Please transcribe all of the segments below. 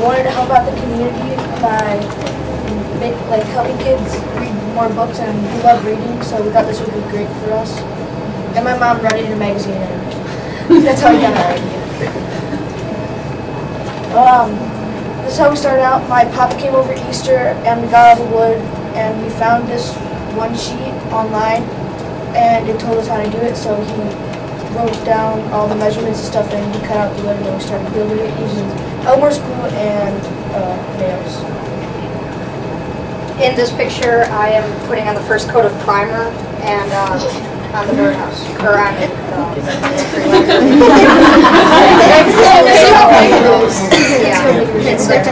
wanted to help out the community by like helping kids read more books and we love reading, so we thought this would be great for us. And my mom read it in a magazine and that's how we got our idea. Um, this is how we started out. My papa came over Easter and we got all the wood and we found this one sheet online and it told us how to do it, so he wrote down all the measurements and stuff and he cut out the wood and we started building it using Elmer's glue and uh, nails. In this picture, I am putting on the first coat of primer and uh, on the birdhouse, or on it. Yeah, it's like.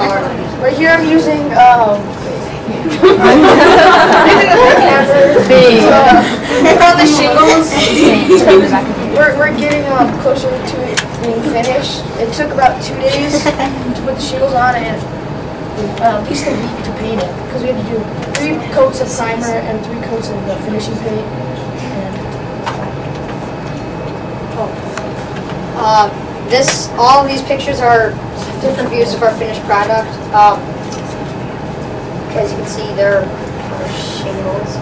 Right here I'm using um, On the shingles. We're, we're getting um, closer to it being finished. It took about two days to put the shingles on and uh, at least a week to paint it because we had to do three coats of primer and three coats of the finishing paint. And Uh, This, all of these pictures are different views of our finished product. Um, As you can see, there are shingles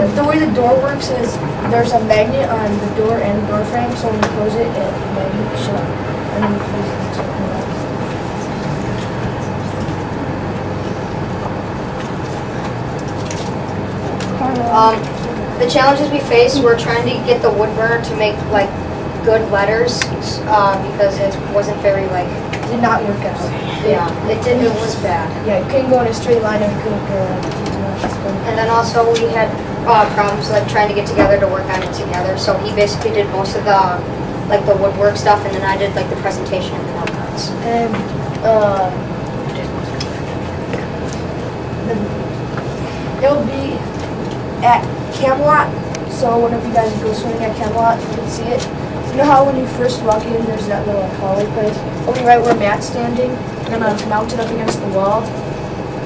and work on it now. the, the way the door works is there's a magnet on the door and the door frame, so when you close it, it magnet shut. And then you close it, it's open up. Um, the challenges we faced were trying to get the wood burner to make like good letters uh, because it wasn't very like Did not work out. yeah it didn't. it was bad. Yeah, you couldn't go in a straight line and you couldn't go. And then also we had uh, problems like trying to get together to work on it together. So he basically did most of the like the woodwork stuff, and then I did like the presentation and the note cards. And uh, the- it'll be at Camelot. So whenever you guys go swimming at Camelot, you can see it. You know how when you first walk in, there's that little hallway place. Only right where Matt's standing, we're gonna mount it up against the wall.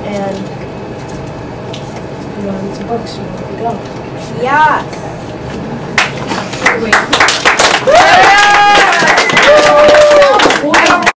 And you want to read some books, you know go. Yes.